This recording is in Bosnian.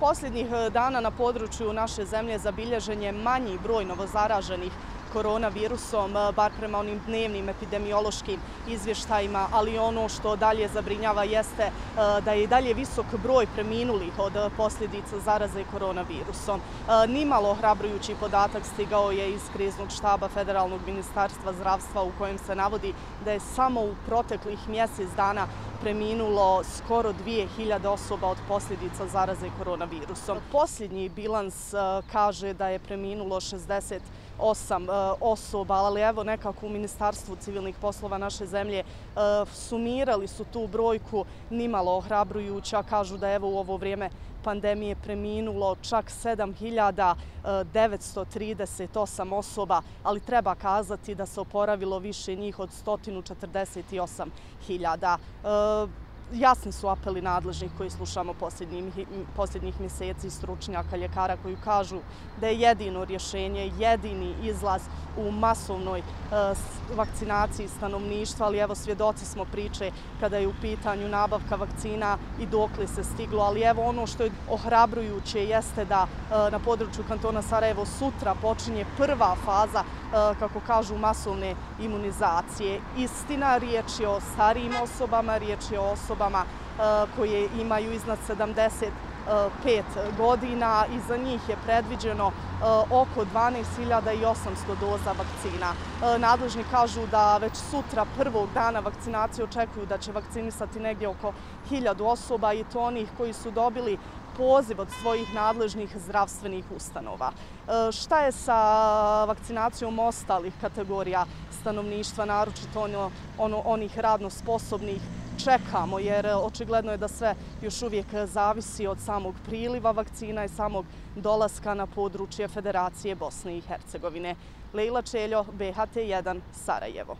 Posljednjih e, dana na području naše zemlje zabilježen je manji broj novozaraženih koronavirusom, eh, bar prema onim dnevnim epidemiološkim izvještajima, ali ono što dalje zabrinjava jeste eh, da je i dalje visok broj preminulih od eh, posljedica zaraze koronavirusom. Nimalo hrabrujući podatak stigao je iz kriznog štaba Federalnog ministarstva zdravstva u kojem se navodi da je samo u proteklih mjesec dana preminulo skoro 2000 osoba od posljedica zaraze koronavirusom. Posljednji bilans kaže da je preminulo 68 osoba, ali evo nekako u Ministarstvu civilnih poslova naše zemlje e, sumirali su tu brojku nimalo ohrabrujuća. Kažu da evo u ovo vrijeme pandemije preminulo čak 7938 osoba, ali treba kazati da se oporavilo više njih od 148 hiljada e, jasni su apeli nadležnih koji slušamo posljednjih posljednjih mjeseci stručnjaka ljekara koji kažu da je jedino rješenje, jedini izlaz u masovnoj e, vakcinaciji stanovništva, ali evo svjedoci smo priče kada je u pitanju nabavka vakcina i dok li se stiglo, ali evo ono što je ohrabrujuće jeste da e, na području kantona Sarajevo sutra počinje prva faza, e, kako kažu, masovne imunizacije. Istina, riječ je o starijim osobama, riječ je o osobama E, koje imaju iznad 70 pet godina i za njih je predviđeno e, oko 12.800 doza vakcina. E, nadležni kažu da već sutra prvog dana vakcinacije očekuju da će vakcinisati negdje oko 1000 osoba i to onih koji su dobili poziv od svojih nadležnih zdravstvenih ustanova. E, šta je sa vakcinacijom ostalih kategorija stanovništva, naročito ono, ono, onih radno sposobnih čekamo jer očigledno je da sve još uvijek zavisi od samog priliva vakcina i samog dolaska na područje Federacije Bosne i Hercegovine. Leila Čeljo, BHT1, Sarajevo.